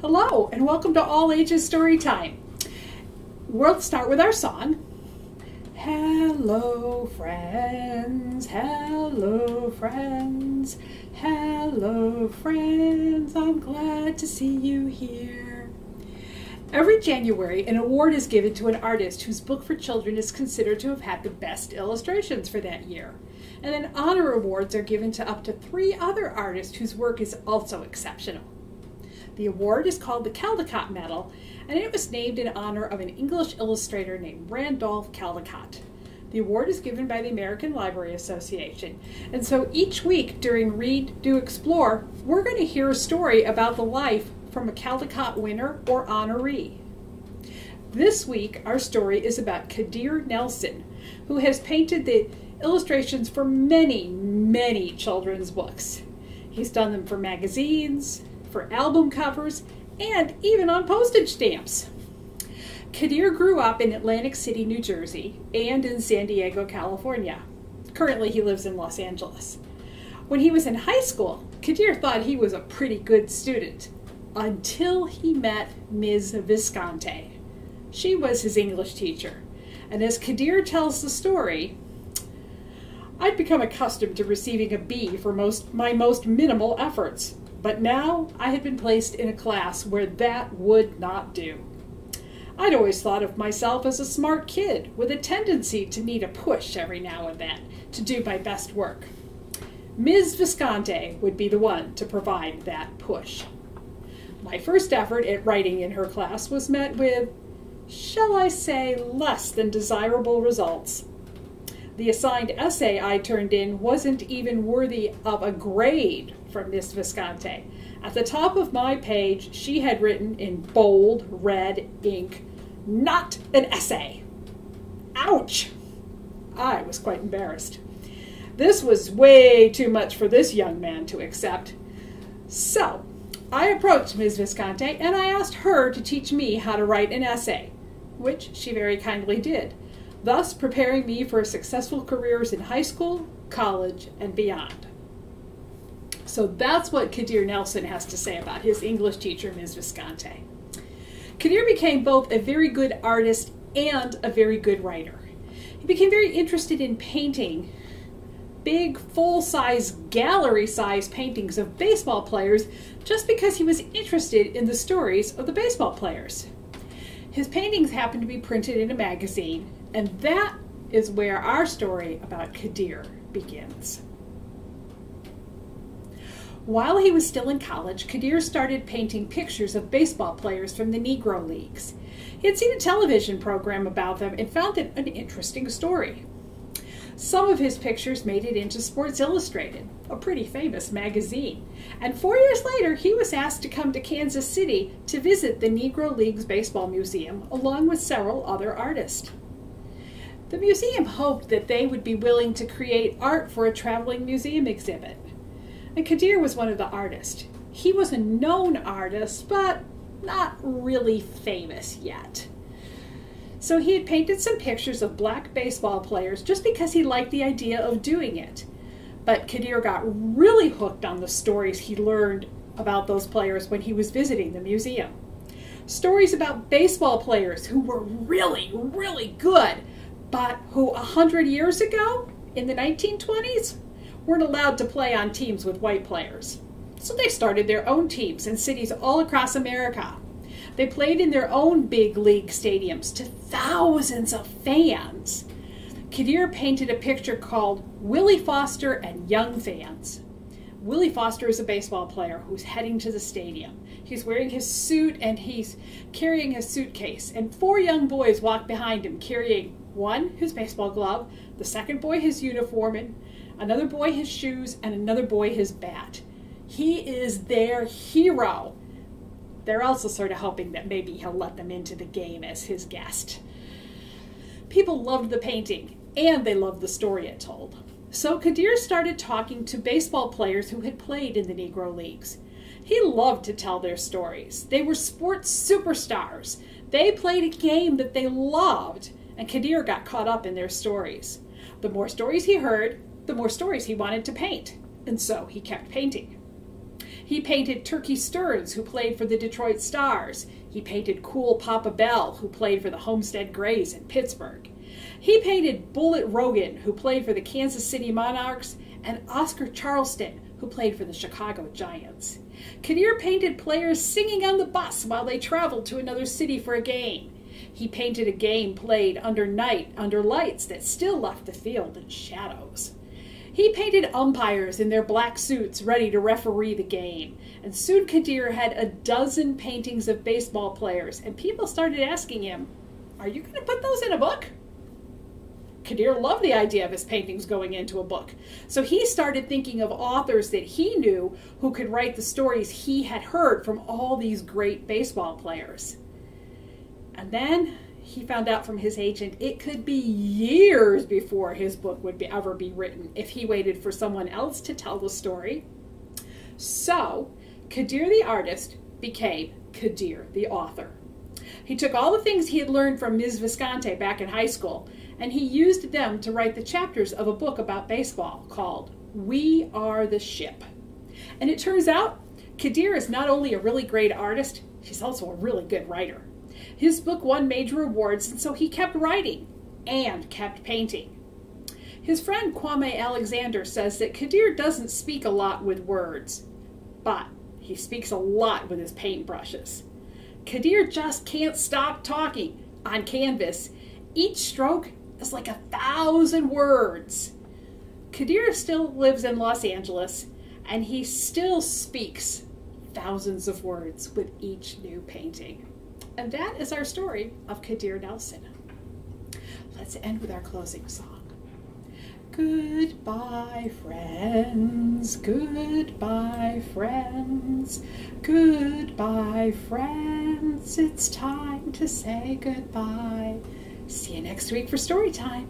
Hello, and welcome to All Ages Story Time. We'll start with our song. Hello, friends. Hello, friends. Hello, friends. I'm glad to see you here. Every January, an award is given to an artist whose book for children is considered to have had the best illustrations for that year. And then honor awards are given to up to three other artists whose work is also exceptional. The award is called the Caldecott Medal, and it was named in honor of an English illustrator named Randolph Caldecott. The award is given by the American Library Association. And so each week during Read, Do, Explore, we're going to hear a story about the life from a Caldecott winner or honoree. This week, our story is about Kadir Nelson, who has painted the illustrations for many, many children's books. He's done them for magazines, for album covers, and even on postage stamps. Kadir grew up in Atlantic City, New Jersey, and in San Diego, California. Currently, he lives in Los Angeles. When he was in high school, Kadir thought he was a pretty good student until he met Ms. Visconti. She was his English teacher, and as Kadir tells the story, I'd become accustomed to receiving a B for most my most minimal efforts. But now I had been placed in a class where that would not do. I'd always thought of myself as a smart kid with a tendency to need a push every now and then to do my best work. Ms. Visconti would be the one to provide that push. My first effort at writing in her class was met with, shall I say, less than desirable results. The assigned essay I turned in wasn't even worthy of a grade from Miss Visconti. At the top of my page, she had written in bold red ink, not an essay. Ouch! I was quite embarrassed. This was way too much for this young man to accept. So, I approached Ms. Visconti and I asked her to teach me how to write an essay, which she very kindly did, thus preparing me for successful careers in high school, college, and beyond. So that's what Kadir Nelson has to say about his English teacher, Ms. Visconti. Kadir became both a very good artist and a very good writer. He became very interested in painting big, full size, gallery size paintings of baseball players just because he was interested in the stories of the baseball players. His paintings happened to be printed in a magazine, and that is where our story about Kadir begins. While he was still in college, Kadir started painting pictures of baseball players from the Negro Leagues. He had seen a television program about them and found it an interesting story. Some of his pictures made it into Sports Illustrated, a pretty famous magazine. And four years later, he was asked to come to Kansas City to visit the Negro Leagues Baseball Museum along with several other artists. The museum hoped that they would be willing to create art for a traveling museum exhibit. And Kadir was one of the artists. He was a known artist, but not really famous yet. So he had painted some pictures of black baseball players just because he liked the idea of doing it. But Kadir got really hooked on the stories he learned about those players when he was visiting the museum. Stories about baseball players who were really, really good, but who a hundred years ago, in the 1920s, weren't allowed to play on teams with white players. So they started their own teams in cities all across America. They played in their own big league stadiums to thousands of fans. Kadir painted a picture called Willie Foster and Young Fans. Willie Foster is a baseball player who's heading to the stadium. He's wearing his suit and he's carrying his suitcase. And four young boys walk behind him carrying one his baseball glove, the second boy his uniform, and another boy his shoes, and another boy his bat. He is their hero. They're also sort of hoping that maybe he'll let them into the game as his guest. People loved the painting, and they loved the story it told. So Kadir started talking to baseball players who had played in the Negro Leagues. He loved to tell their stories. They were sports superstars. They played a game that they loved, and Kadir got caught up in their stories. The more stories he heard, the more stories he wanted to paint, and so he kept painting. He painted Turkey Stearnes, who played for the Detroit Stars. He painted Cool Papa Bell, who played for the Homestead Grays in Pittsburgh. He painted Bullet Rogan, who played for the Kansas City Monarchs, and Oscar Charleston, who played for the Chicago Giants. Kadir painted players singing on the bus while they traveled to another city for a game. He painted a game played under night, under lights that still left the field in shadows. He painted umpires in their black suits ready to referee the game. And soon Kadir had a dozen paintings of baseball players, and people started asking him, Are you going to put those in a book? Kadir loved the idea of his paintings going into a book. So he started thinking of authors that he knew who could write the stories he had heard from all these great baseball players. And then he found out from his agent it could be years before his book would be, ever be written if he waited for someone else to tell the story. So, Kadir the artist became Kadir the author. He took all the things he had learned from Ms. Visconti back in high school and he used them to write the chapters of a book about baseball called We Are the Ship. And it turns out Kadir is not only a really great artist, he's also a really good writer. His book won major awards, and so he kept writing and kept painting. His friend Kwame Alexander says that Kadir doesn't speak a lot with words, but he speaks a lot with his paintbrushes. Kadir just can't stop talking on canvas. Each stroke is like a thousand words. Kadir still lives in Los Angeles, and he still speaks thousands of words with each new painting. And that is our story of Kadir Nelson. Let's end with our closing song. Goodbye, friends. Goodbye, friends. Goodbye, friends. It's time to say goodbye. See you next week for story time.